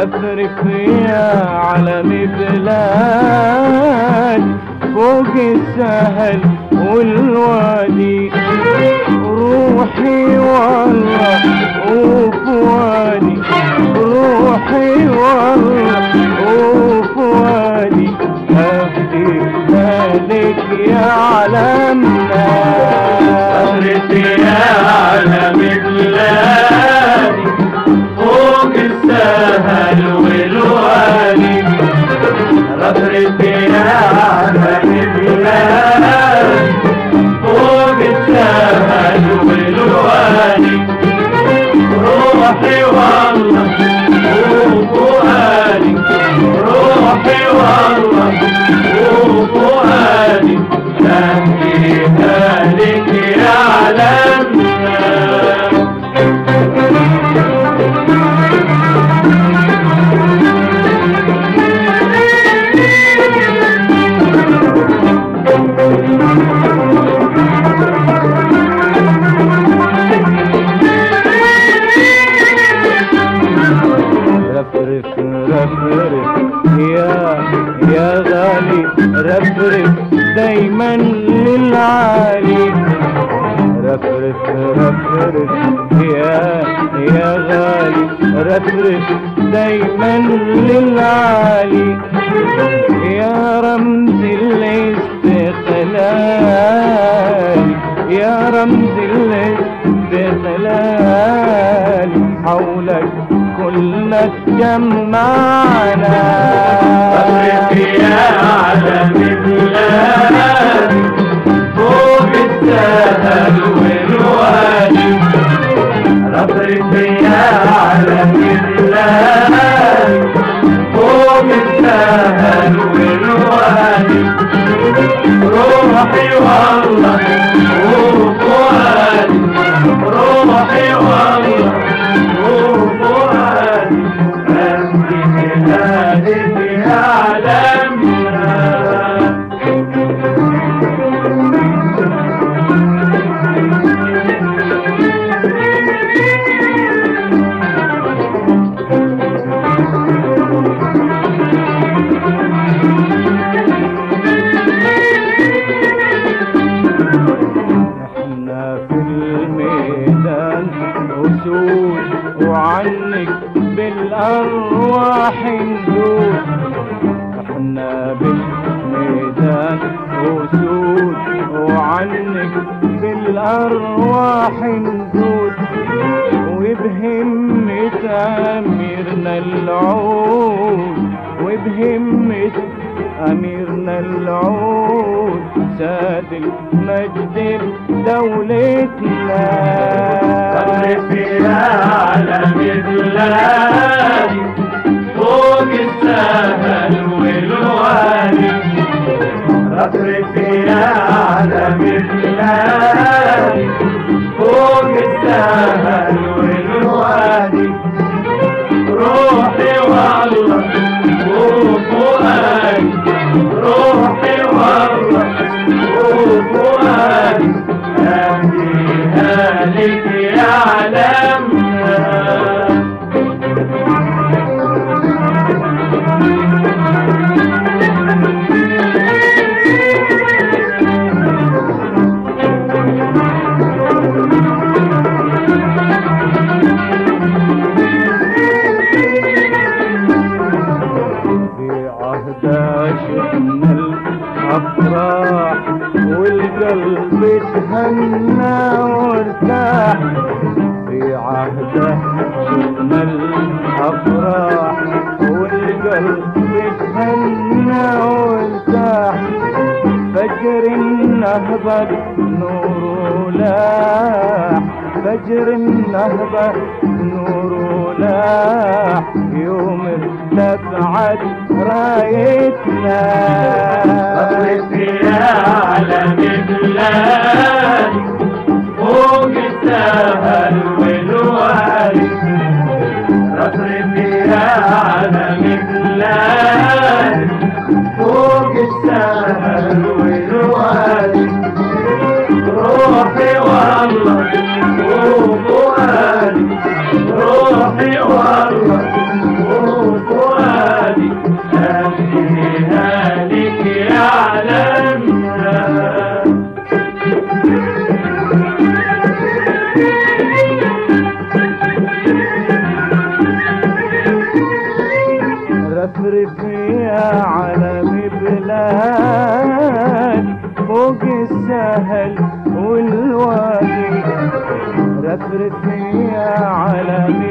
رفرف يا علم بلاد فوق السهل والوادي. روحي والله وفؤادي روحي دايما للعالي رفرف رفرف يا يا غالي. رفرف دايما للعالي يا رمز الاستقلال. يا رمز الاستقلال. حولك كلنا تجمعنا Yeah. اسود وعنك بالأرواح ندور إحنا بالميدان اسود وعنك بالأرواح ندور وبهمة أميرنا العود وبهمة أميرنا العود. ساد المجد دولتنا يا عالم بلادي فوق السهل والوادي. رفرف يا عالم بلادي فوق السهل عهد شفنا الأفراح والقلب تهنى وارتاح. في عهد شفنا الأفراح والقلب تهنى وارتاح. فجر النهضة نور لاح فجر النهضة نور لاح يوم ارتفعت رأيتنا. صرف يا عالم بلادي فوق السهل والوادي رصرف يا عالم بلادي السهل والوادي رفرف يا علم